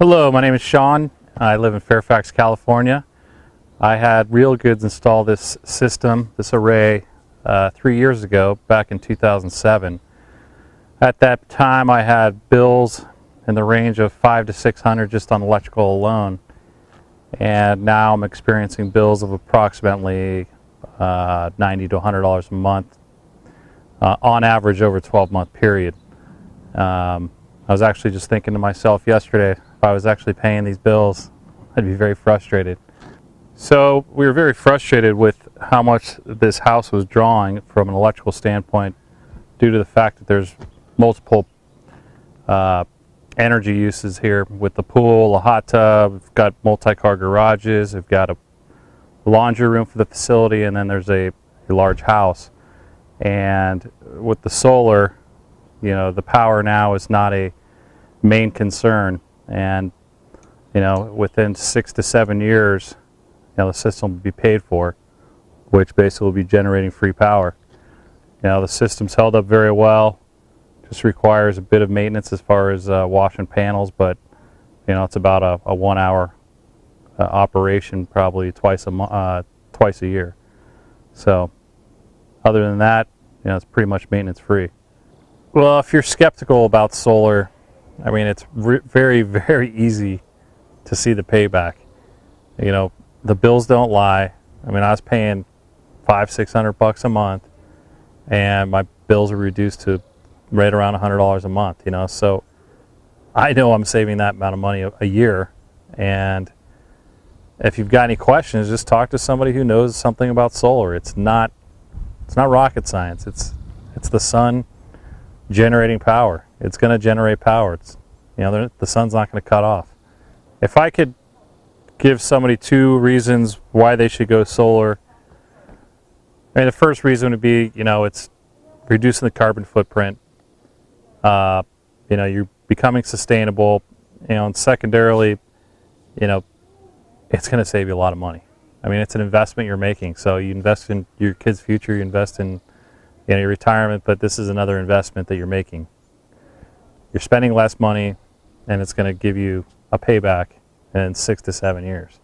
Hello, my name is Sean. I live in Fairfax, California. I had Real Goods install this system, this array, uh, three years ago, back in 2007. At that time, I had bills in the range of five to 600 just on electrical alone. And now I'm experiencing bills of approximately uh, 90 to 100 dollars a month, uh, on average over a 12 month period. Um, I was actually just thinking to myself yesterday, if I was actually paying these bills, I'd be very frustrated. So we were very frustrated with how much this house was drawing from an electrical standpoint due to the fact that there's multiple uh, energy uses here with the pool, a hot tub, we've got multi-car garages, we've got a laundry room for the facility, and then there's a, a large house. And with the solar, you know, the power now is not a main concern. And you know within six to seven years you know the system will be paid for which basically will be generating free power. You know the system's held up very well. Just requires a bit of maintenance as far as uh, washing panels but you know it's about a, a one hour uh, operation probably twice a uh, twice a year. So other than that you know it's pretty much maintenance free well if you're skeptical about solar I mean, it's very, very easy to see the payback. You know, the bills don't lie. I mean, I was paying five, six hundred bucks a month, and my bills are reduced to right around a hundred dollars a month. You know, so I know I'm saving that amount of money a, a year. And if you've got any questions, just talk to somebody who knows something about solar. It's not, it's not rocket science. It's, it's the sun generating power. It's going to generate power. It's, you know, the sun's not going to cut off. If I could give somebody two reasons why they should go solar, I mean, the first reason would be, you know, it's reducing the carbon footprint. Uh, you know, you're becoming sustainable. You know, and secondarily, you know, it's going to save you a lot of money. I mean, it's an investment you're making. So you invest in your kid's future, you invest in know, your retirement, but this is another investment that you're making. You're spending less money, and it's going to give you a payback in six to seven years.